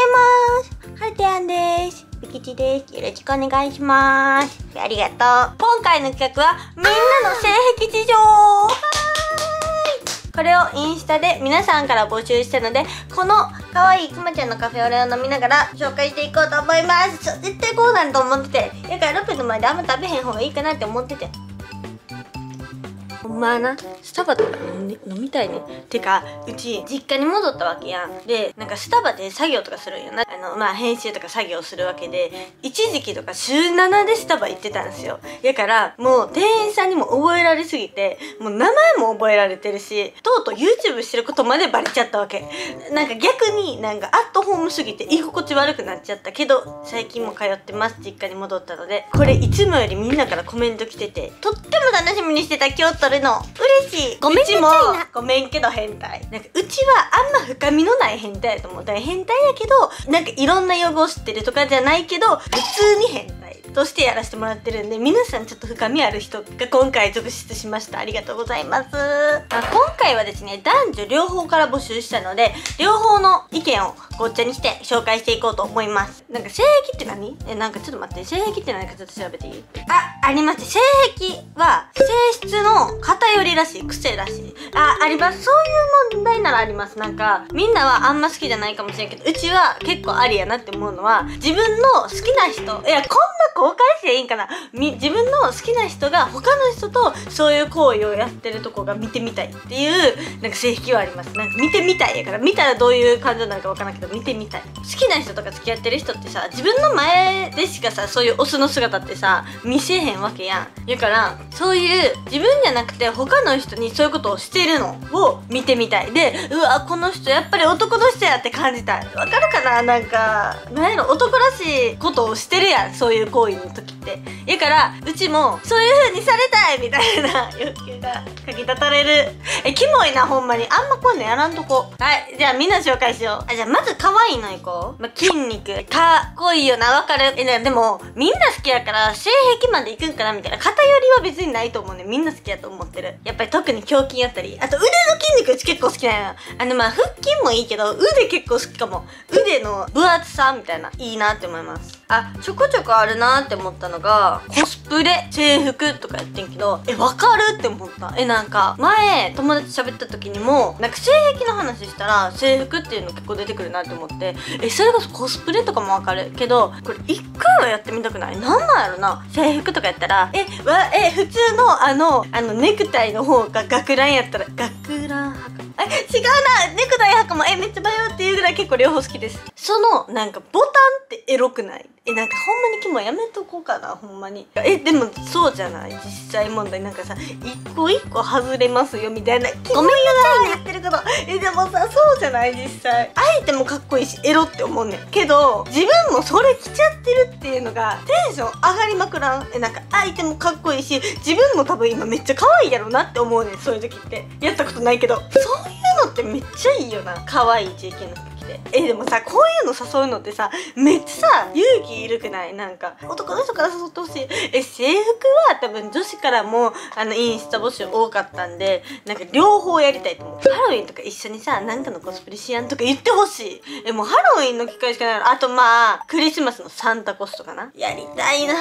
ございます。はるてやんです。びきちです。よろしくお願いします。ありがとう。今回の企画は、みんなの性癖事情これをインスタで皆さんから募集したので、この可愛いくまちゃんのカフェオレを飲みながら紹介していこうと思います。絶対こうなると思ってて。だからロペの前であんま食べへん方がいいかなって思ってて。ほんまはな、スタバとか飲み飲みたいね。てか、うち、実家に戻ったわけやん。で、なんかスタバで作業とかするんやな。あの、まあ、編集とか作業するわけで、一時期とか週7でスタバ行ってたんですよ。だから、もう店員さんにも覚えられすぎて、もう名前も覚えられてるし、とうとう YouTube してることまでバレちゃったわけ。なんか逆になんかアットホームすぎて居心地悪くなっちゃったけど、最近も通ってます。実家に戻ったので。これいつもよりみんなからコメント来てて、とっても楽しみにしてた今日撮るの。嬉しい。ごめんちもごめんけど変態。なんかうちはあんま深みのない変態やと思う。だから変態やけど、なんかいろんな用語を知ってるとかじゃないけど、普通に変態。としてやらせてもらってるんで、皆さんちょっと深みある人が今回続出しました。ありがとうございます。あ今回はですね、男女両方から募集したので、両方の意見をごっちゃにして紹介していこうと思います。なんか性癖って何？え、なんかちょっと待って、性癖って何かちょっと調べていい？あ、あります。性癖は、性質の偏りらしい、癖らしい。あ、あります。そういう問題ならあります。なんか、みんなはあんま好きじゃないかもしれんけど、うちは結構ありやなって思うのは、自分の好きな人、いや、こんな子公開していいんかな？自分の好きな人が他の人とそういう行為をやってるとこが見てみたいっていう、なんか性癖はあります。なんか見てみたいやから、見たらどういう感情なのかわからんけど、見てみたい。好きな人とか付き合ってる人ってさ、自分の前でしかさ、そういうオスの姿ってさ、見せへんわけやん。だから、そういう自分じゃなくて他の人にそういうことをしてるのを見てみたい。で、うわ、この人やっぱり男の人やって感じたい。わかるかな？なんか、なんやろ、男らしいことをしてるやん。そういう行為の時って。だから、うちも、そういう風にされたいみたいな欲求がかき立たれる。え、キモいな、ほんまに。あんまこういうのやらんとこ。はい、じゃあみんな紹介しよう。あ、じゃあまず可愛いのいこう。ま筋肉。かっこいいよな、わかる。え、ね、でも、みんな好きやから、性癖まで行くんかなみたいな。偏りは別にないと思うね。みんな好きやと思ってる。やっぱり特に胸筋やったり。あと腕の筋肉うち結構好きなのよ。あの、まあ、腹筋もいいけど、腕結構好きかも。腕の分厚さみたいな。いいなって思います。あ、ちょこちょこあるなって思ったのが、コスプレ、制服とかやってんけど、え、わかるって思った。え、なんか、前、友達喋った時にも、なんか性癖の話したら、制服っていうの結構出てくるなって思って、え、それこそコスプレとかもわかるけど、これ一回はやってみたくないなんなんやろな制服とかやったら、え、わ、え、普通のあの、あの、ネクタイの方が学ランやったら、学ラン履く。え、違うなネクタイ履くも、え、めっちゃ迷うっていうぐらい結構両方好きです。その、なんか、ボタンってエロくないえ、なんかほんまにキモやめとこうかな、ほんまに。え、でも、そうじゃない？実際問題。なんかさ、一個一個外れますよ、みたいな。ごめんなさい言ってること。え、でもさ、そうじゃない？実際。相手もかっこいいし、エロって思うねん。けど、自分もそれ着ちゃってるっていうのが、テンション上がりまくらん？え、なんか、相手もかっこいいし、自分も多分今めっちゃ可愛いやろなって思うねん、そういう時って。やったことないけど。そういうのってめっちゃいいよな。可愛い JK の服着て。え、でもさ、こういうの誘うのってさ、めっちゃさ、勇気いるくない？なんか、男の人から誘ってほしい。え、制服は多分女子からも、あの、インスタ募集多かったんで、なんか両方やりたいと思う。ハロウィンとか一緒にさ、なんかのコスプレしやんとか言ってほしい。え、もうハロウィンの機会しかないの。あとまあ、クリスマスのサンタコスとかな。やりたいな。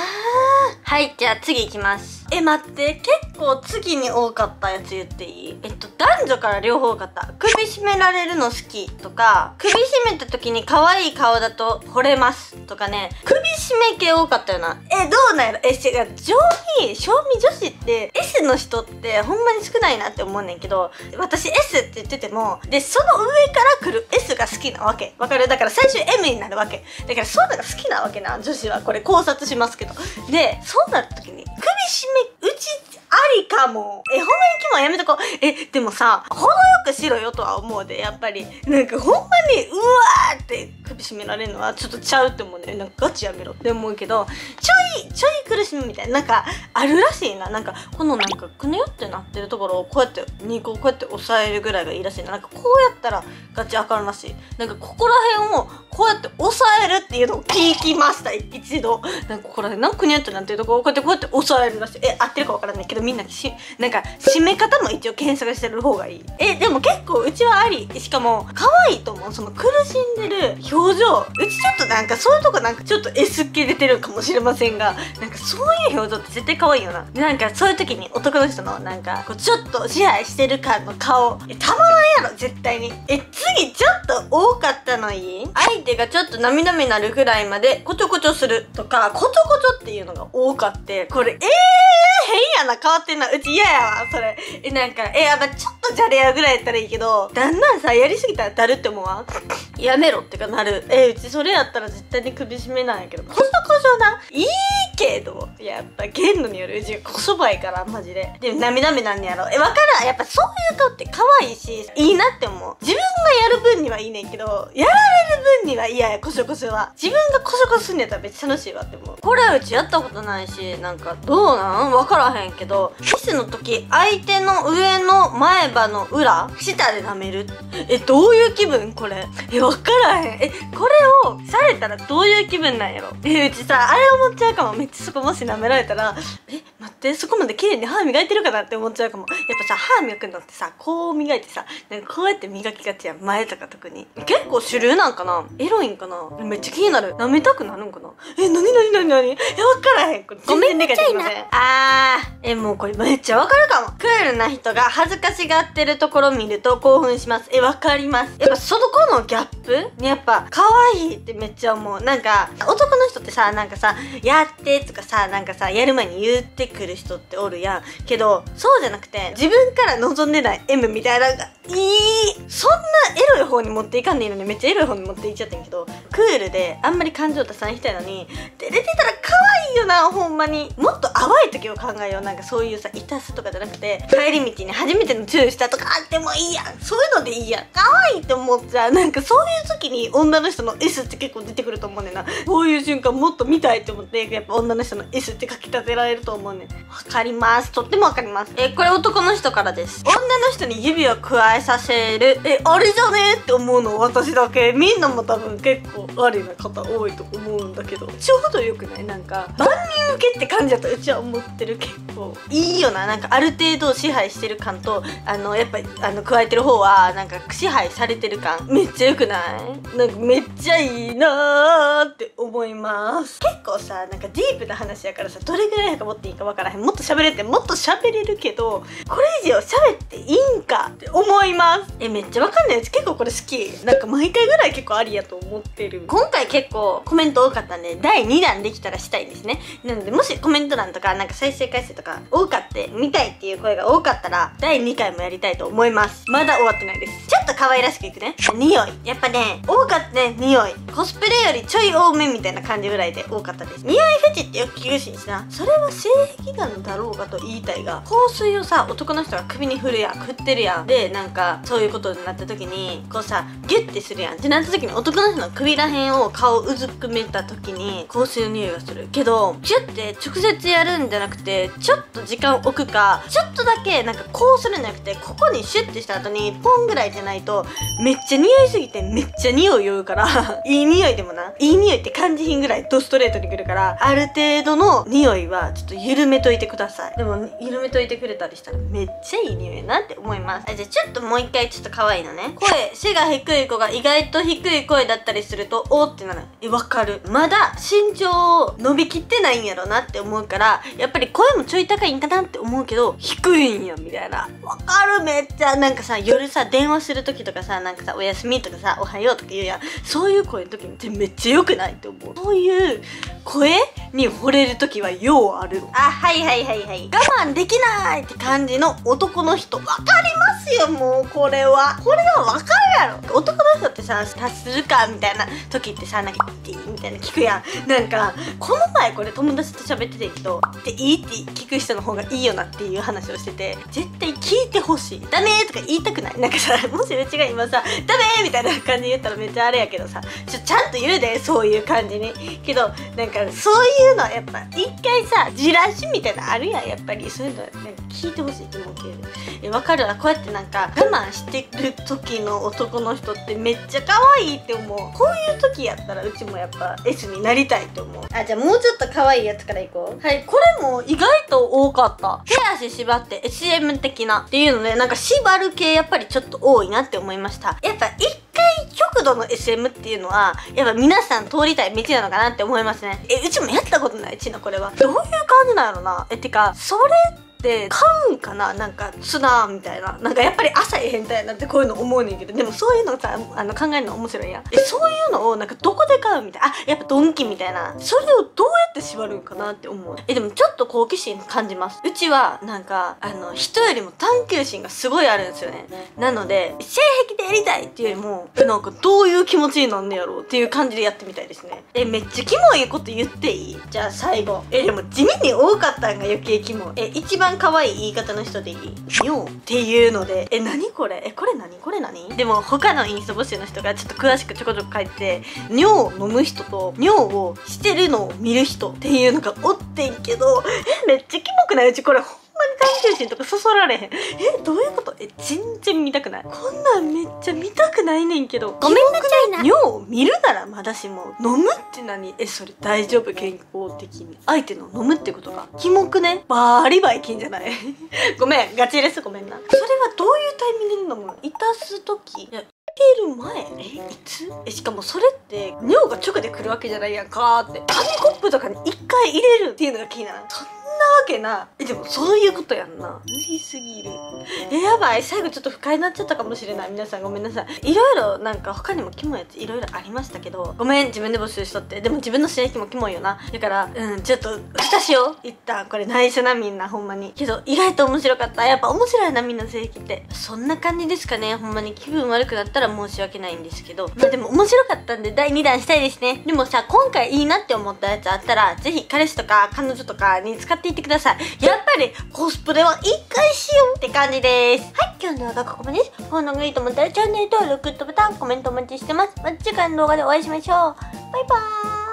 はい、じゃあ次行きます。え、待って、結構次に多かったやつ言っていい？えっと、男女から両方多かった。首絞められるの好きとか、首首絞めた時に可愛い顔だと惚れますとかね、首絞め系多かったよな。え、どうなんやろ？え、違う、上味、賞味女子って S の人ってほんまに少ないなって思うねんけど、私 S って言ってても、で、その上から来る S が好きなわけ。わかる？だから最初 M になるわけ。だからそういうのが好きなわけな、女子は。これ考察しますけど。で、そうなった時に、首絞め、うち、ありかも。え、ほんまに気もやめとこう。え、でもさ、程よくしろよとは思うで、やっぱり。なんかほんまに、うわーって首絞められるのはちょっとちゃうって思うね。なんかガチやめろって思うけど、ちょい、ちょい苦しむみたいな。なんか、あるらしいな。なんか、このなんか、くねよってなってるところをこうやって、2個こうやって押さえるぐらいがいいらしいな。なんかこうやったらガチあかんらしい。なんかここら辺を、ここうやって押さえるっていうのを聞きました一度なんかこれなんかにやってなんていうとここうやってこうやって押さえるらしいえ合ってるかわからないけどみんなしなんか締め方も一応検索してる方がいいえでも結構うちはありしかも可愛いと思うその苦しんでる表情うちちょっとなんかそういうとこなんかちょっと S っ気出てるかもしれませんががなんかそういう表情って絶対可愛いよな。なんかそういう時に男の人のなんかこうちょっと支配してる感の顔。えたまらんやろ絶対に。え次ちょっと多かったのいい相手がちょっと涙目になるぐらいまでコチョコチョするとかコチョコチョっていうのが多かって。これえー変やな。変わってんな。うち嫌やわそれ。えなんかえあのちょっとじゃれやぐらいやったらいいけどだんだんさやりすぎたらだるって思わ。んやめろってかなる。えうちそれやったら絶対に首絞めないけど。コソコソな？いいけど。やっぱ限度による。うちこそばいからマジで。でも涙目なんねやろ。えわからん。やっぱそういう顔って可愛いしいいなって思う。自分がやる分にはいいねんけどやられる分には嫌や。コソコソは。自分がコソコソすんねやったら別に楽しいわって思う。これはうちやったことないしなんかどうなん？わからへんけどキスの時相手の上の前歯の裏下で舐める。えどういう気分これ？えわからへん。えこれをされたらどういう気分なんやろ？えうちさあれ思っちゃうかも。めっちゃそこもし舐められたらえ待ってそこまで綺麗に歯磨いてるかなって思っちゃうかも。やっぱさ歯磨くのってさこう磨いてさなんかこうやって磨きがちやん。前とか特に。結構主流なんかな？エロいんかな？めっちゃ気になる。舐めたくなるんかな？えなになになになにえわからへん。これ全然理解できません。あー。えもうこれめっちゃわかるかも。クールな人が恥ずかしがってるところ見ると興奮します。えわかります。やっぱそこのギャップ？にやっぱ可愛いってめっちゃ思う。なんか男の人ってさなんかさやってとかさなんかさやる前に言ってくる人っておるやん。けどそうじゃなくて自分から望んでない M みたいなのがいい！そんなエロい方に持っていかんでいいのにめっちゃエロい方に持っていっちゃってんけどクールであんまり感情出さない人やのに照れてたら可愛いよなほんまに。もっと淡い時を考えよう。なんかそういうさいたすとかじゃなくて帰り道に初めてのチューしたとかあってもいいやそういうのでいいや可愛いって思っちゃう。なんかそういう時に女の人の S って結構出てくると思うねんな。こういう瞬間もっと見たいって思ってやっぱ女の人の S って書き立てられると思うねん。わかります。とってもわかります。えこれ男の人からです。女の人に指を加えさせる。えあれじゃねって思うの。私だけ。みんなも多分結構ありな方多いと思うんだけど。ちょうどよくない？なんか万人受けって感じだとうちは思ってる結構。いいよな。なんかある程度支配してる感とあのやっぱりあの加えてる方はなんか支配されてる感めっちゃよくない？なんかめっちゃいいなーって思います。結構さなんかディープな話やからさどれぐらいか持っていいかわからへん。もっと喋れてもっと喋れるけどこれ以上喋っていいんかって思います。えめっちゃわかんないうち結構これ好き。なんか毎回ぐらい結構ありやと思ってる。今回結構コメント多かったんで第2弾できたらしたいんですね。なのでもしコメント欄とかなんか再生回数とか多かって見たいっていう声が多かったら第2回もやりたいと思いますまだ終わってないです。ちょっと可愛らしくいくね。匂い。やっぱね多かったね匂い。コスプレよりちょい多めみたいな感じぐらいで多かったです。匂いフェチってよく聞くしな。それは性癖なのだろうかと言いたいが香水をさ男の人が首に振るやん振ってるや。んでなんかそういうことになった時にこうさギュッてするやん。ってなった時に男の人の首らへんを顔うずくめた時に香水の匂いがするけどギュッて直接やるんじゃなくてちょっと時間を置くかちょっとだけなんかこうするんじゃなくてここにシュッてした後にポンぐらいじゃないとめっちゃ匂いすぎてめっちゃ匂い酔うからいい 匂いでもないい匂いって感じひんぐらいドストレートにくるからある程度の匂いはちょっと緩めといてください。でも緩めといてくれたりしたらめっちゃいい匂いやなって思います。あじゃあちょっともう一回ちょっと可愛いのね。声背が低い子が意外と低い声だったりするとおーってなる。えわかる。まだ身長伸びきってないんやろなって思うからやっぱり声もちょい高いんかなって思うけど低いんやみたいな。わかる。めっちゃなんかさ夜さ電話する時とかさなんかさおやすみとかさおはようとか言うやん。そういう声の時ってめっちゃ良くないって思うそういう声に惚れる時はようあるあはいはいはいはい我慢できないって感じの男の人わかりますよもうこれはこれはわかるやろ男の人ってさ達するかみたいな時ってさなんか「言っていい?」みたいな聞くやんなんかこの前これ友達と喋っててんけど「でいい?」って聞く人の方がいいよなっていう話をしてて絶対聞いてほしい「ダメ!」とか言いたくないなんかさもしうちが今さ「ダメ!」みたいな感じで言ったらめっちゃあれやけどさちょちゃんと言うでそういう感じにけどなんかそういうのやっぱ一回さじらしみたいなあるやんやっぱり。そういうのなんか聞いてほしいと思うけど。わかるわ。こうやってなんか我慢してる時の男の人ってめっちゃ可愛いって思う。こういう時やったらうちもやっぱ S になりたいと思う。あじゃあもうちょっと可愛いやつからいこうはいこれも意外と多かった。手足縛って SM 的なっていうのでなんか縛る系やっぱりちょっと多いなって思いました。やっぱ一回極度の SM っていうのはやっぱ皆さん通りたい道なのかなって思いますね。えうちもやったことないちなこれは。どういう感じなんやろな。えてかそれって買うんかな？なんかツナみたいな。なんかやっぱり浅い変態なってこういうの思うねんけど。でもそういうのさあの考えるの面白いやん。えそういうのをなんかどこで買うみたいな？あやっぱドンキみたいな。それをどうやって縛るんかなって思う。えでもちょっと好奇心感じます。うちはなんかあの人よりも探求心がすごいあるんですよね。なので性癖でやりたいっていうよりもなんかどういう気持ちになんねやろうっていう感じでやってみたいですね。えめっちゃキモいこと言っていい？じゃあ最後。えでも地味に多かったんが余計キモい。え一番可愛い言い方の人でいい尿っていうので。え何これ？えこれ何？これ何？でも他のインスタ募集の人がちょっと詳しくちょこちょこ書いてて尿を飲む人と尿をしてるのを見る人っていうのがおってんけど。えめっちゃキモくない？うちこれ探求心とかそそられへん。えどういうこと？え全然見たくない。こんなんめっちゃ見たくないねんけど。ごめんなさいな。尿を見るならまだしも飲むって何？えそれ大丈夫？健康的に。相手の飲むってことがキモくね？バーリバイキンじゃない？ごめんガチですごめんな。それはどういうタイミングで飲むの？いたす時。いやてる前？えいつ？えしかもそれって尿が直で来るわけじゃないやんかーって。紙コップとかに一回入れるっていうのが気になるそんけなえでもそういうことやんな。無理すぎる。えやばい。最後ちょっと不快になっちゃったかもしれない。皆さんごめんなさい。いろいろなんか他にもキモいやついろいろありましたけどごめん自分で募集しとって。でも自分の性癖もキモいよな。だからうんちょっと蓋しよう。一旦これ内緒なみんなほんまに。けど意外と面白かった。やっぱ面白いなみんな性癖って。そんな感じですかね。ほんまに。気分悪くなったら申し訳ないんですけど。まあでも面白かったんで第2弾したいですね。でもさ今回いいなって思ったやつあったらぜひ彼氏とか彼女とかに使っていってください。やっぱりコスプレは一回しようって感じです。はい今日の動画はここまでです。フォローがいいと思ったらチャンネル登録グッドボタンコメントお待ちしてます。また次回の動画でお会いしましょう。バイバーイ。